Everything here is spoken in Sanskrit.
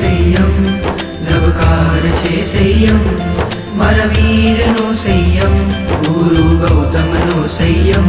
बकार चे सैयं मरवीर् नोयम् गुरु गौतम नो सैयम्।